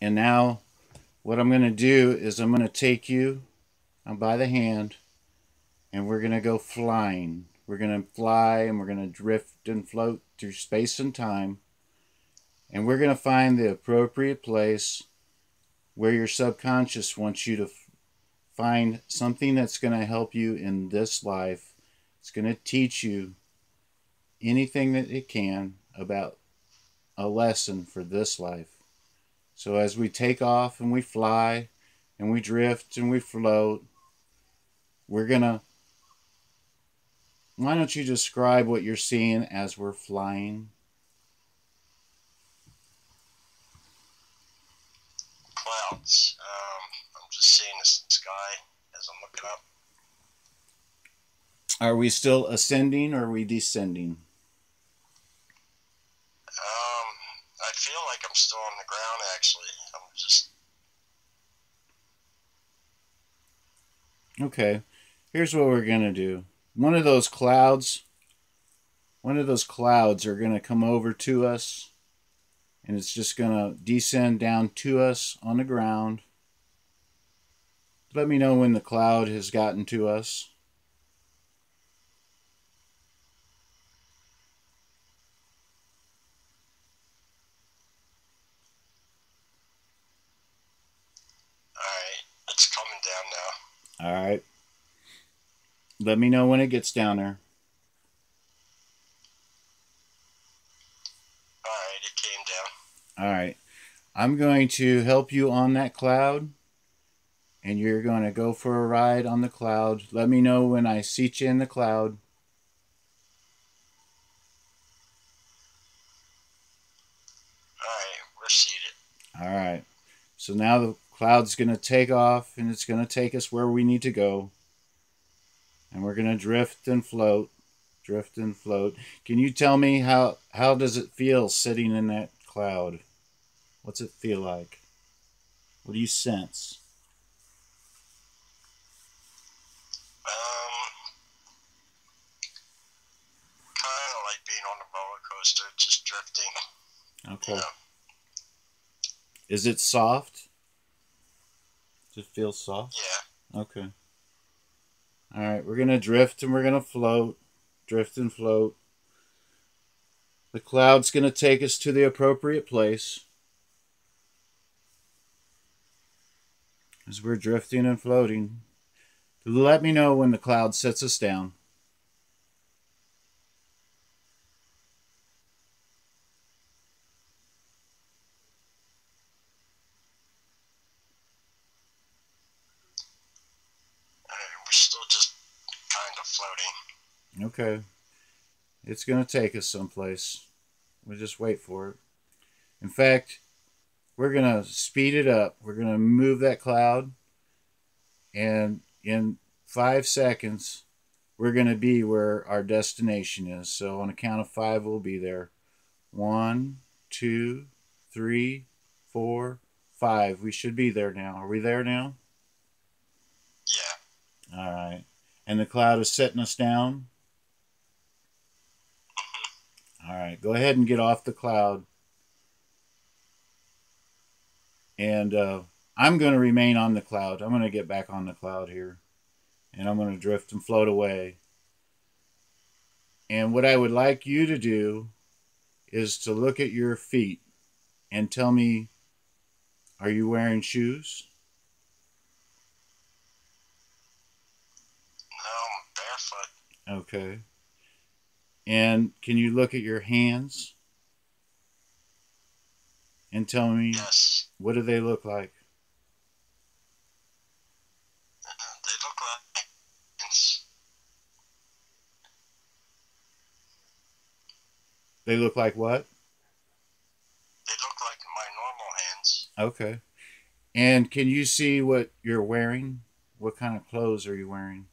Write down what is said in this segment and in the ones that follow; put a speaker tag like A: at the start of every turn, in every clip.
A: And now what I'm going to do is I'm going to take you by the hand and we're going to go flying. We're going to fly and we're going to drift and float through space and time. And we're going to find the appropriate place where your subconscious wants you to find something that's going to help you in this life. It's going to teach you anything that it can about a lesson for this life. So as we take off and we fly and we drift and we float, we're going to. Why don't you describe what you're seeing as we're flying?
B: Clouds. Um, I'm just seeing the sky as I'm looking up.
A: Are we still ascending or are we descending?
B: Feel like I'm still on the ground. Actually, I'm just.
A: Okay, here's what we're gonna do. One of those clouds, one of those clouds are gonna come over to us, and it's just gonna descend down to us on the ground. Let me know when the cloud has gotten to us. All right. Let me know when it gets down there.
B: All right, it came down.
A: All right. I'm going to help you on that cloud, and you're going to go for a ride on the cloud. Let me know when I seat you in the cloud.
B: All right, we're seated.
A: All right. So now the Cloud's going to take off and it's going to take us where we need to go. And we're going to drift and float, drift and float. Can you tell me how how does it feel sitting in that cloud? What's it feel like? What do you sense?
B: Um, kind of like being on a roller coaster, just drifting.
A: Okay. You know? Is it soft? Does it feel soft?
B: Yeah.
A: Okay. All right, we're going to drift and we're going to float. Drift and float. The cloud's going to take us to the appropriate place. As we're drifting and floating. Let me know when the cloud sets us down. Okay. It's going to take us someplace. We'll just wait for it. In fact, we're going to speed it up. We're going to move that cloud. And in five seconds, we're going to be where our destination is. So on a count of five, we'll be there. One, two, three, four, five. We should be there now. Are we there now?
B: Yeah.
A: All right. And the cloud is setting us down. All right, go ahead and get off the cloud. And uh, I'm going to remain on the cloud. I'm going to get back on the cloud here. And I'm going to drift and float away. And what I would like you to do is to look at your feet and tell me are you wearing shoes?
B: No,
A: I'm barefoot. Okay. And can you look at your hands and tell me
B: yes.
A: what do they look like?
B: They look like
A: They look like what?
B: They look like my normal hands.
A: Okay. And can you see what you're wearing? What kind of clothes are you wearing?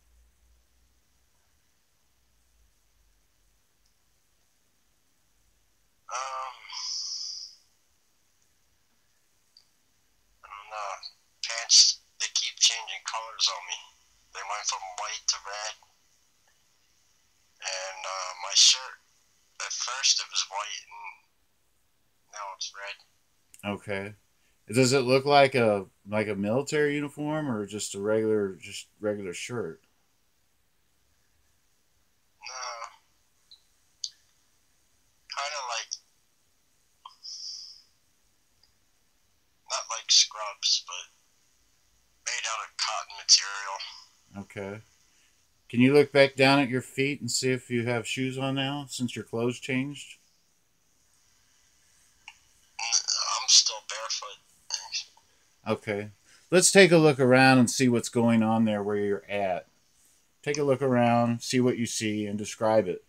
B: colors on me. They went from white to red. And uh, my shirt, at first it was white and now it's red.
A: Okay. Does it look like a like a military uniform or just a regular just regular shirt?
B: Uh, no. Kind of like. Not like scrubs, but made out of cotton material.
A: Okay. Can you look back down at your feet and see if you have shoes on now since your clothes changed?
B: N- I'm still barefoot.
A: Okay. Let's take a look around and see what's going on there where you're at. Take a look around, see what you see, and describe it.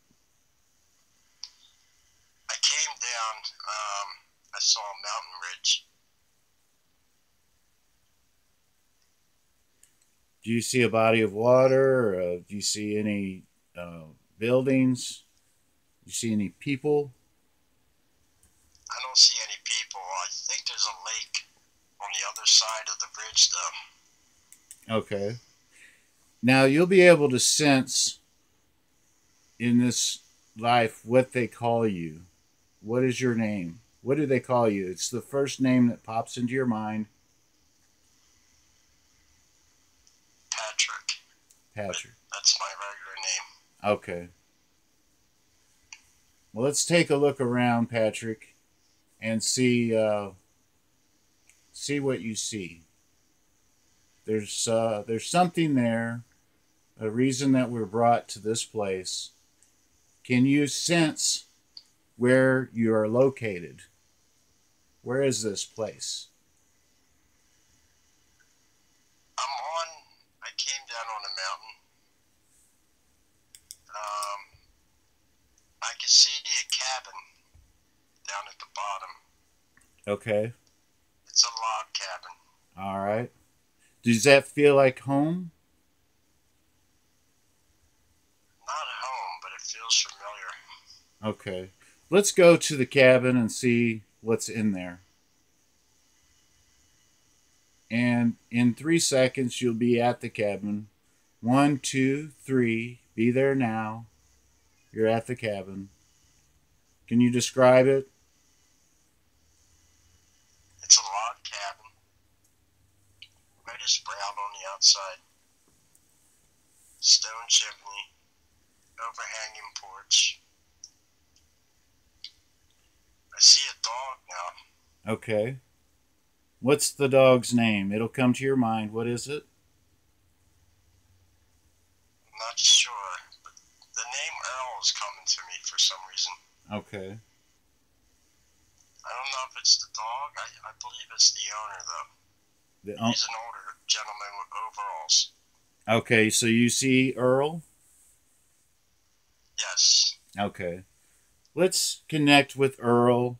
B: I came down. Um, I saw a mountain ridge.
A: Do you see a body of water? Or, uh, do you see any uh, buildings? Do you see any people?
B: I don't see any people. I think there's a lake on the other side of the bridge, though.
A: Okay. Now you'll be able to sense in this life what they call you. What is your name? What do they call you? It's the first name that pops into your mind.
B: Patrick.
A: Patrick.
B: That's my regular name.
A: Okay. Well, let's take a look around, Patrick, and see uh, see what you see. There's uh, there's something there, a reason that we're brought to this place. Can you sense where you are located? Where is this place?
B: I'm on. I came down on a mountain. Um, I can see a cabin down at the bottom.
A: Okay.
B: It's a log cabin.
A: All right. Does that feel like home?
B: Not home, but it feels familiar.
A: Okay. Let's go to the cabin and see what's in there. And in three seconds, you'll be at the cabin. One, two, three. Be there now. You're at the cabin. Can you describe it?
B: It's a log cabin. Reddish brown on the outside. Stone chimney. Overhanging porch. I see a dog now.
A: Okay. What's the dog's name? It'll come to your mind. What is it?
B: I'm not sure, but the name Earl is coming to me for some reason.
A: Okay.
B: I don't know if it's the dog. I, I believe it's the owner, though.
A: The,
B: He's an older gentleman with overalls.
A: okay, so you see Earl?
B: Yes.
A: Okay. Let's connect with Earl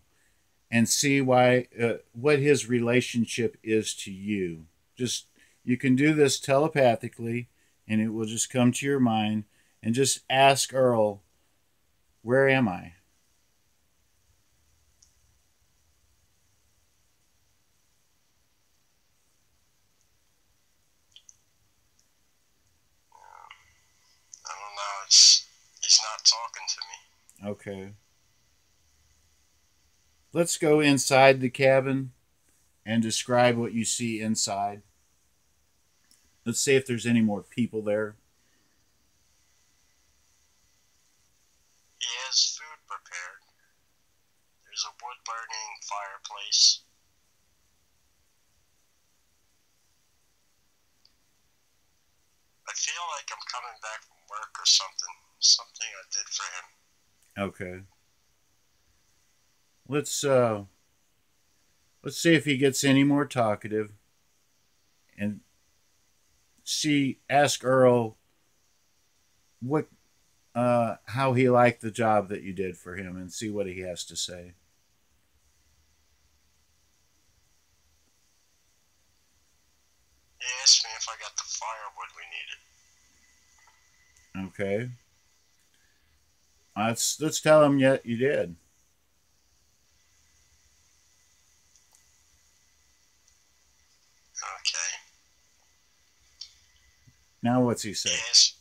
A: and see why uh, what his relationship is to you. Just you can do this telepathically and it will just come to your mind and just ask Earl, "Where am I?"
B: I don't know. It's he's not talking to me.
A: Okay. Let's go inside the cabin and describe what you see inside. Let's see if there's any more people there.
B: He has food prepared. There's a wood burning fireplace. I feel like I'm coming back from work or something. Something I did for him.
A: Okay. Let's uh let's see if he gets any more talkative and see ask Earl what uh how he liked the job that you did for him and see what he has to say.
B: He asked me if I got the firewood we needed.
A: Okay. Let's let's tell him yet you did.
B: Okay.
A: Now what's he say?
B: Yes.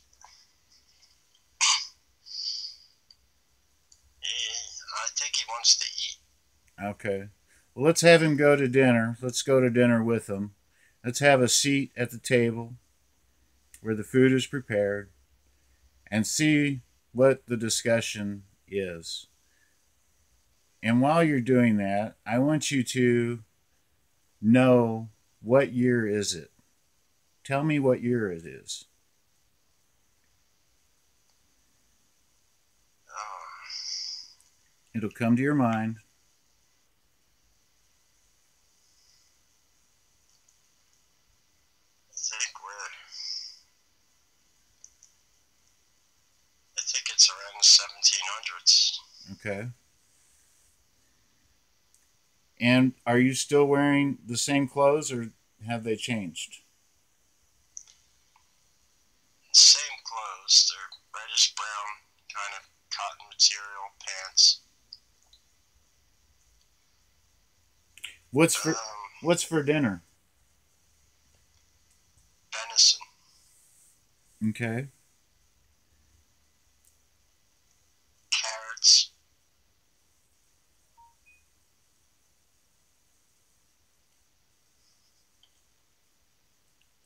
B: I think he wants to eat.
A: Okay. Well, let's have him go to dinner. Let's go to dinner with him. Let's have a seat at the table where the food is prepared and see what the discussion is. And while you're doing that, I want you to know what year is it? Tell me what year it is. Uh, It'll come to your mind.
B: I think we're. I think it's around the 1700s.
A: Okay. And are you still wearing the same clothes or have they changed?
B: Same clothes. They're reddish brown, kind of cotton material pants.
A: What's for
B: Um,
A: what's for dinner?
B: venison.
A: Okay.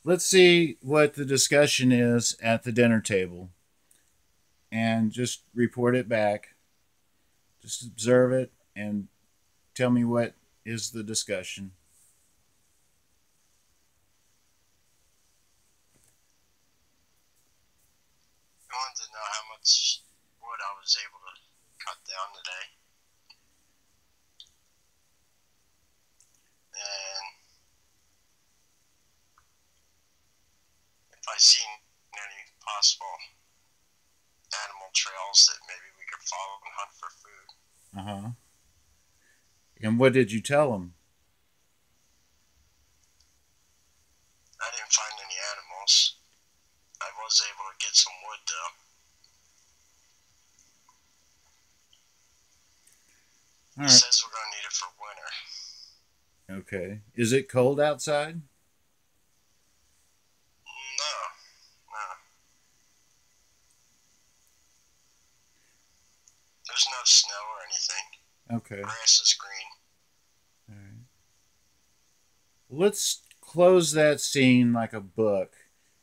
A: Let's see what the discussion is at the dinner table and just report it back. Just observe it and tell me what is the discussion.
B: To know how much wood I was able to cut down today. And if I seen any possible animal that maybe we could follow and hunt for food.
A: Uh huh. And what did you tell them?
B: I didn't find any animals. I was able to get some wood though.
A: All
B: He says we're gonna need it for winter.
A: Okay. Is it cold outside?
B: No, no. There's no snow or anything.
A: Okay.
B: Grass is green.
A: All right. Let's close that scene like a book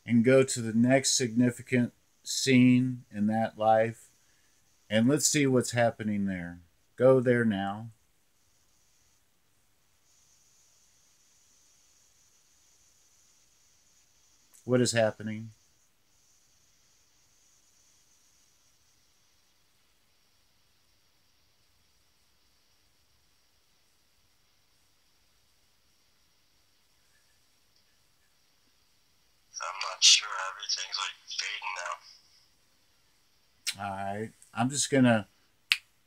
A: and go to the next significant scene in that life and let's see what's happening there. Go there now. What is happening?
B: I'm not sure. Everything's like fading now.
A: All right. I'm just going to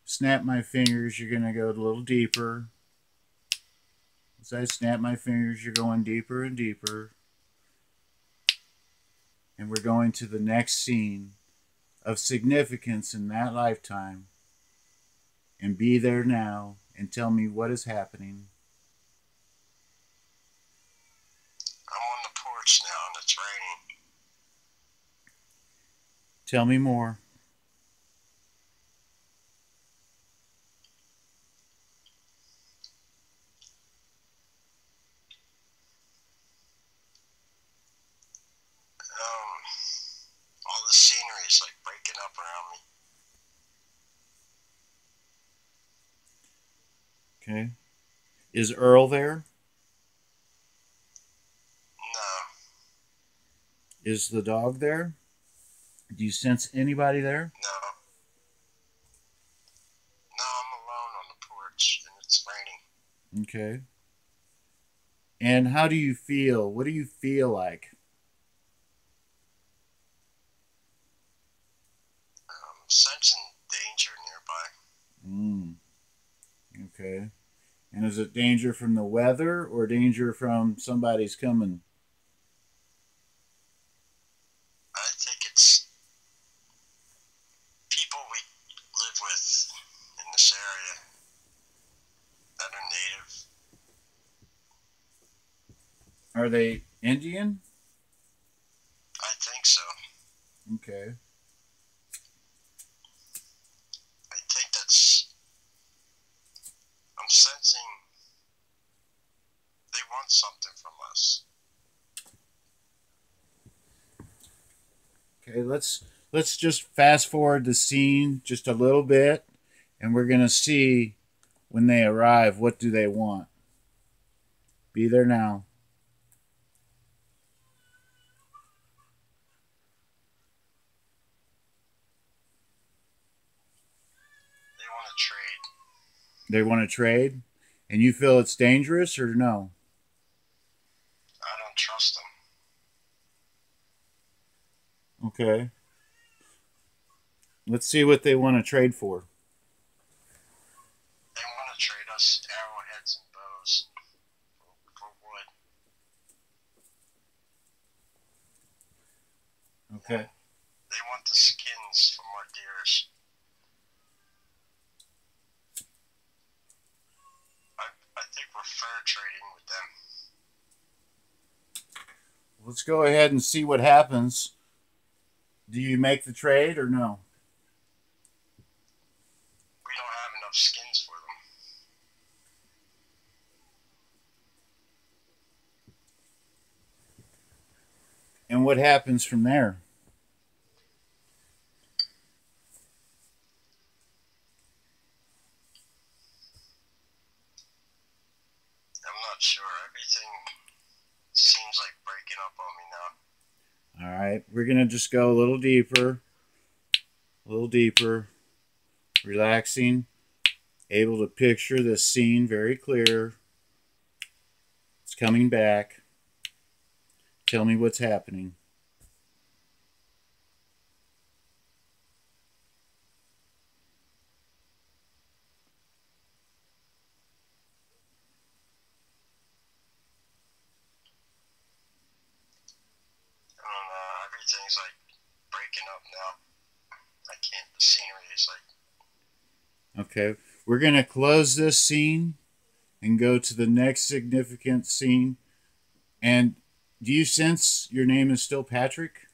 A: snap my fingers. You're going to go a little deeper. As I snap my fingers, you're going deeper and deeper. And we're going to the next scene of significance in that lifetime. And be there now and tell me what is happening.
B: I'm on the porch now and it's raining.
A: Tell me more.
B: Um, all the scenery is like breaking up around me.
A: Okay. Is Earl there?
B: No,
A: Is the dog there? Do you sense anybody there?
B: no. No, I'm alone on the porch and it's raining.
A: Okay. And how do you feel? What do you feel like?
B: I'm sensing danger nearby.
A: Mm. Okay. And is it danger from the weather or danger from somebody's coming?
B: I think it's people we live with in this area that are native.
A: Are they Indian?
B: I think so.
A: Okay.
B: I think that's. I'm sensing they want something from us.
A: Okay, let's let's just fast forward the scene just a little bit and we're going to see when they arrive what do they want. Be there now.
B: They want to trade.
A: They want to trade and you feel it's dangerous or no?
B: I don't trust them.
A: Okay. Let's see what they want to trade for.
B: They want to trade us arrowheads and bows for, wood.
A: Okay.
B: They want the skins from our deers. I, I think we're fair trading with them.
A: Let's go ahead and see what happens. Do you make the trade or no?
B: We don't have enough skins for them.
A: And what happens from there?
B: I'm not sure. Everything seems like breaking up on me now.
A: All right, we're going to just go a little deeper, a little deeper, relaxing, able to picture this scene very clear. It's coming back. Tell me what's happening.
B: I don't know. Everything's like breaking up now. I can't. The scenery is like
A: Okay, we're going to close this scene and go to the next significant scene. And do you sense your name is still Patrick?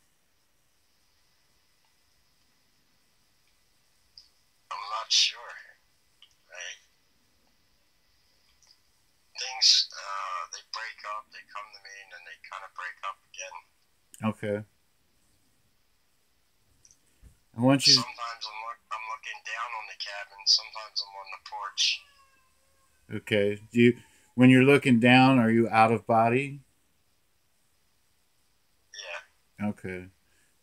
B: I'm not sure. Right? Things uh, they break up. They come to me and then they kind of break up again.
A: Okay. I want you
B: Sometimes I'm I'm looking down on the cabin. Sometimes I'm on the porch.
A: okay. Do you when you're looking down, are you out of body?
B: Yeah.
A: Okay.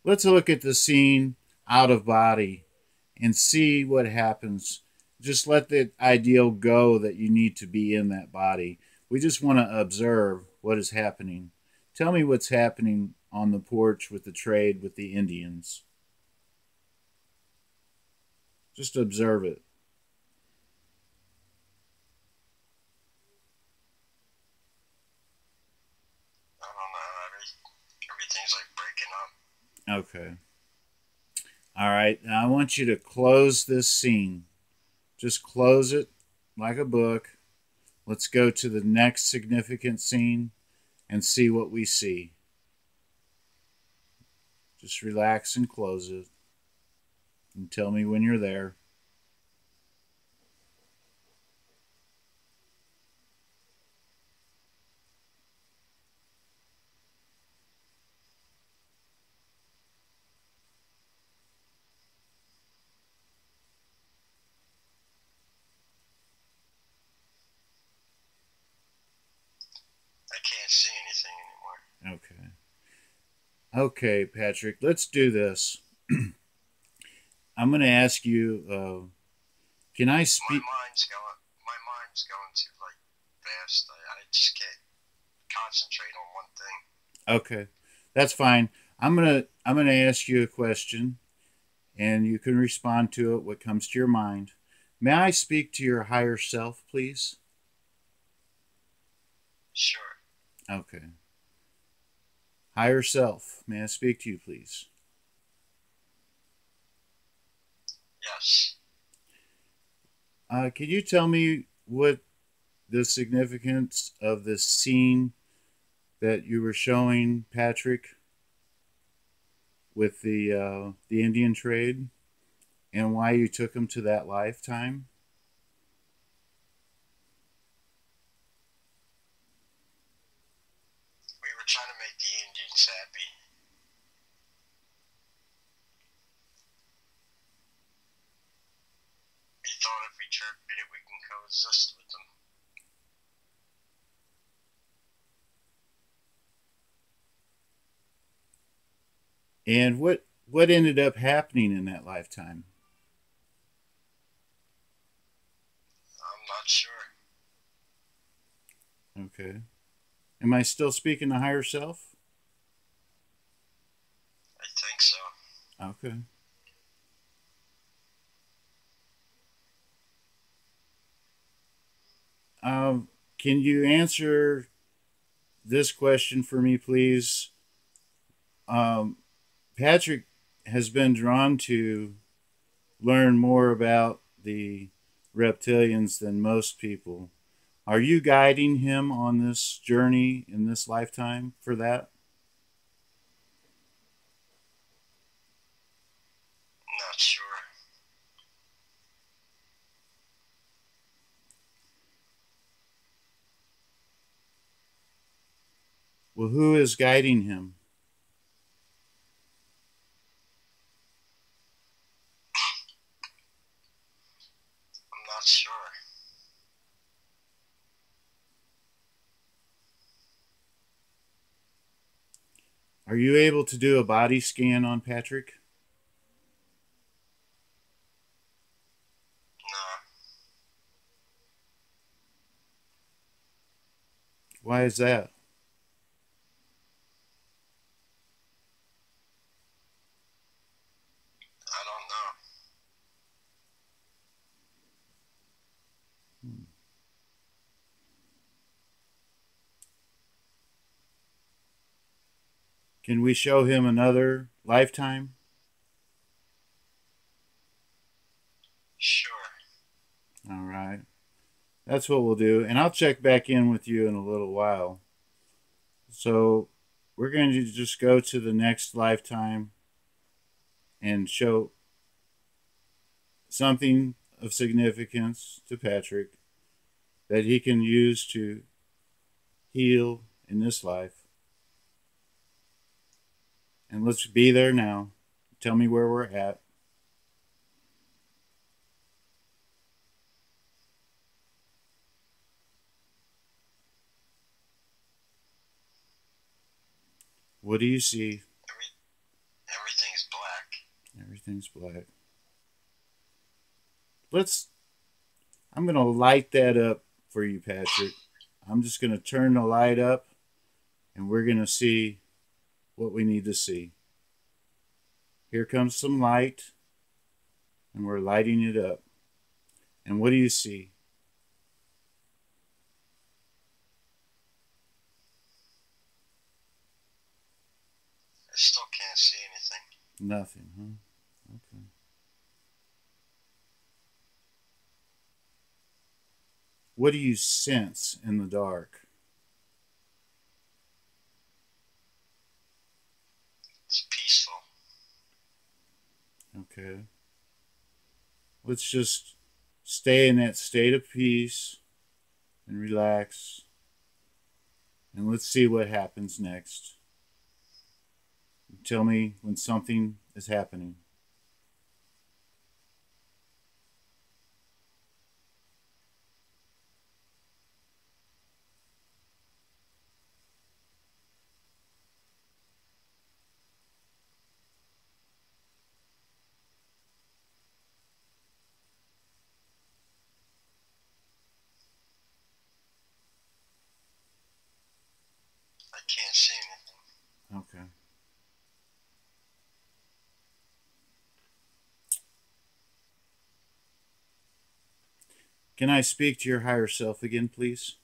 A: Let's look at the scene out of body and see what happens. Just let the ideal go that you need to be in that body. We just want to observe what is happening. Tell me what's happening on the porch with the trade with the Indians. Just observe it.
B: I don't know. Everything's like breaking up.
A: Okay. All right. Now I want you to close this scene. Just close it like a book. Let's go to the next significant scene and see what we see. Just relax and close it. And tell me when you're there.
B: I can't see anything anymore.
A: Okay. Okay, Patrick, let's do this. I'm going to ask you uh, can I speak?
B: My mind's going. My mind's going too like fast. I, I just can't concentrate on one thing.
A: Okay, that's fine. I'm gonna I'm gonna ask you a question, and you can respond to it. What comes to your mind? May I speak to your higher self, please?
B: Sure.
A: Okay. Higher self, may I speak to you, please?
B: Yes.
A: Uh, can you tell me what the significance of this scene that you were showing, Patrick, with the uh, the Indian trade, and why you took him to that lifetime?
B: make the Indians happy. He thought if we trade it, we with them.
A: And what what ended up happening in that lifetime?
B: I'm not sure.
A: Okay. Am I still speaking to higher self?
B: I think so.
A: Okay. Um, can you answer this question for me, please? Um, Patrick has been drawn to learn more about the reptilians than most people. Are you guiding him on this journey in this lifetime for that?
B: Not sure.
A: Well, who is guiding him?
B: I'm not sure.
A: Are you able to do a body scan on Patrick?
B: No.
A: Why is that?
B: I don't know.
A: Can we show him another lifetime?
B: Sure.
A: All right. That's what we'll do. And I'll check back in with you in a little while. So we're going to just go to the next lifetime and show something of significance to Patrick that he can use to heal in this life. And let's be there now. Tell me where we're at. What do you see?
B: Every, everything's black.
A: Everything's black. Let's. I'm going to light that up for you, Patrick. I'm just going to turn the light up and we're going to see what we need to see. Here comes some light and we're lighting it up. And what do you see?
B: I still can't see anything.
A: Nothing, huh? Okay. What do you sense in the dark?
B: It's peaceful.
A: Okay. Let's just stay in that state of peace and relax. And let's see what happens next. Tell me when something is happening.
B: I can't see anything.
A: Okay. Can I speak to your higher self again, please?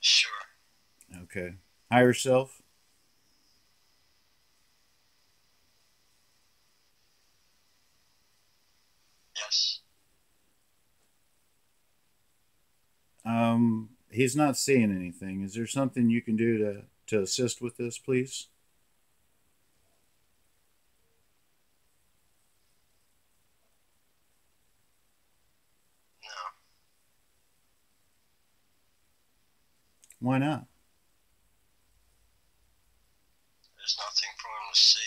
B: Sure.
A: Okay. Higher self?
B: Yes.
A: Um, he's not seeing anything. Is there something you can do to, to assist with this, please?
B: No.
A: Why not? There's nothing for him to see.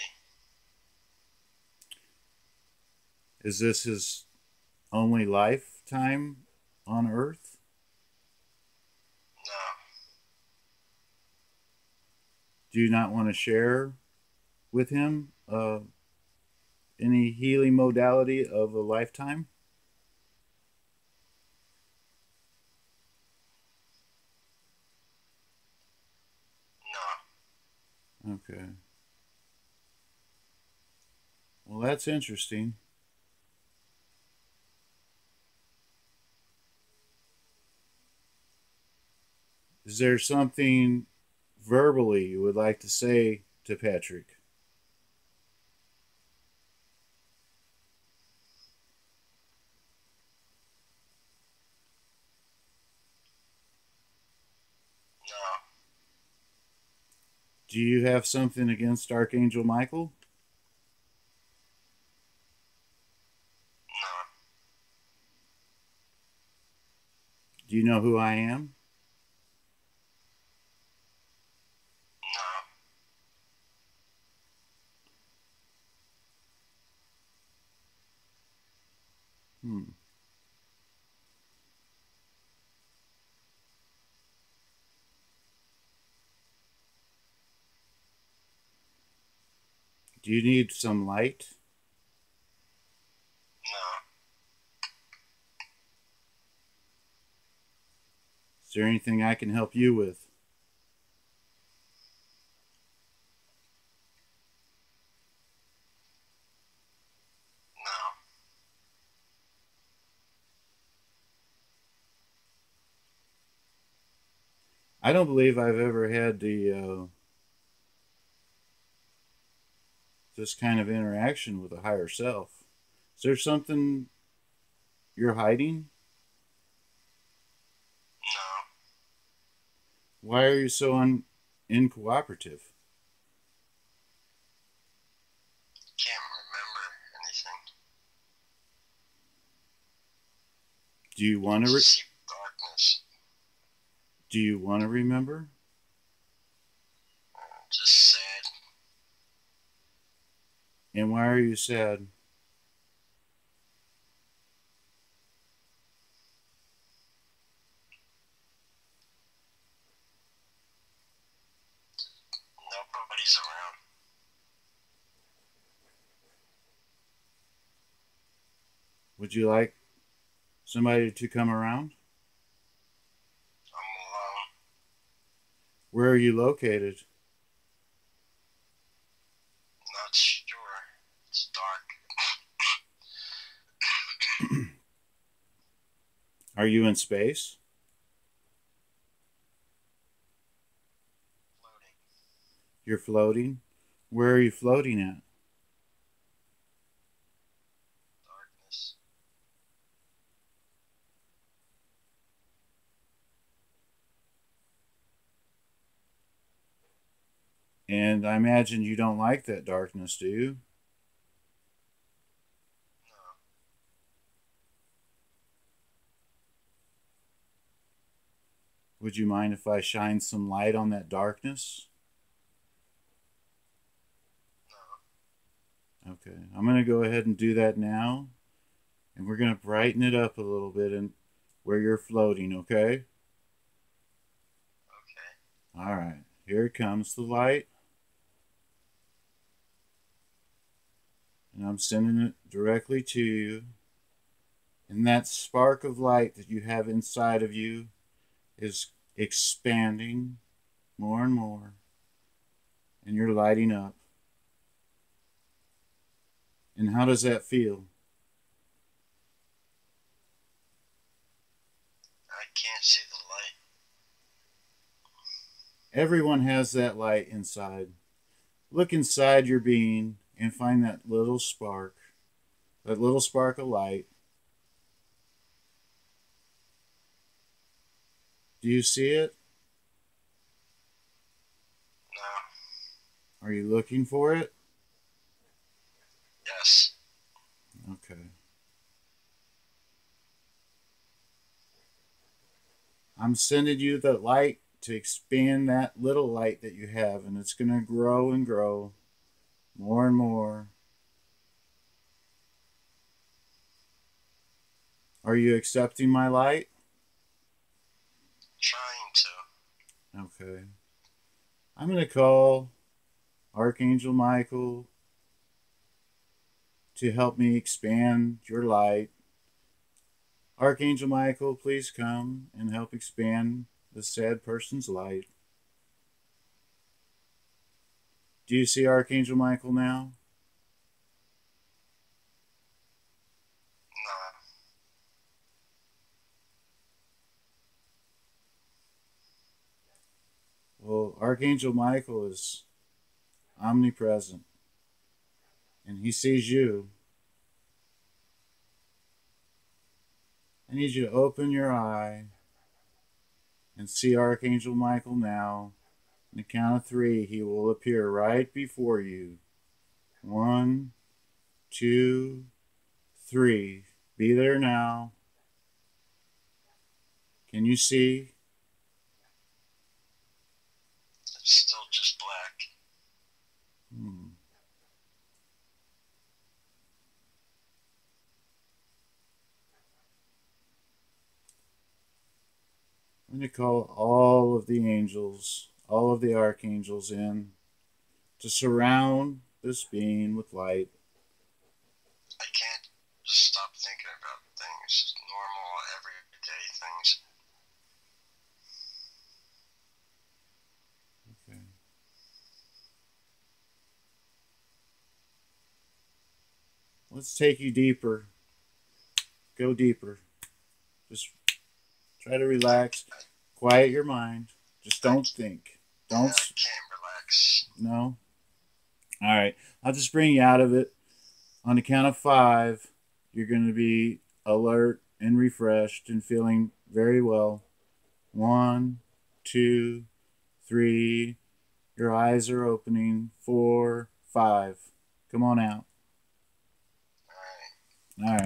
A: Is this his only lifetime on Earth? Do you not want to share with him uh, any healing modality of a lifetime?
B: No.
A: Okay. Well, that's interesting. Is there something verbally you would like to say to Patrick?
B: No.
A: Do you have something against Archangel Michael?
B: No.
A: Do you know who I am? Hmm. Do you need some light?
B: No.
A: Is there anything I can help you with? I don't believe I've ever had the uh, this kind of interaction with a higher self. Is there something you're hiding?
B: No.
A: Why are you so un- incooperative?
B: Can't remember anything.
A: Do you want to? Re-
B: Just see darkness.
A: Do you want to remember?
B: Just sad.
A: And why are you sad?
B: Nobody's around.
A: Would you like somebody to come around?
B: I'm alone.
A: Where are you located?
B: Not sure. It's dark.
A: Are you in space?
B: Floating.
A: You're floating? Where are you floating at? And I imagine you don't like that darkness, do you? Would you mind if I shine some light on that darkness?
B: No.
A: Okay, I'm going to go ahead and do that now. And we're going to brighten it up a little bit and where you're floating, okay?
B: Okay.
A: All right, here comes the light. And I'm sending it directly to you. And that spark of light that you have inside of you is expanding more and more. And you're lighting up. And how does that feel?
B: I can't see the light.
A: Everyone has that light inside. Look inside your being and find that little spark, that little spark of light. Do you see it?
B: No.
A: Are you looking for it?
B: Yes.
A: Okay. I'm sending you the light to expand that little light that you have, and it's going to grow and grow more and more. Are you accepting my light?
B: Trying
A: to. Okay. I'm going to call Archangel Michael to help me expand your light. Archangel Michael, please come and help expand the sad person's light. Do you see Archangel Michael now? No. Well, Archangel Michael is omnipresent and he sees you. I need you to open your eye and see Archangel Michael now. On the count of three, he will appear right before you. One, two, three. Be there now. Can you see?
B: It's still just black.
A: Hmm. I'm going to call all of the angels, all of the archangels in to surround this being with light.
B: I can't just stop thinking about things, normal, everyday things.
A: Okay. Let's take you deeper. Go deeper. Just Try to relax. Quiet your mind. Just don't think. Don't.
B: Can't relax.
A: No. All right. I'll just bring you out of it. On the count of five, you're going to be alert and refreshed and feeling very well. One, two, three. Your eyes are opening. Four, five. Come on out.
B: All right.
A: All right.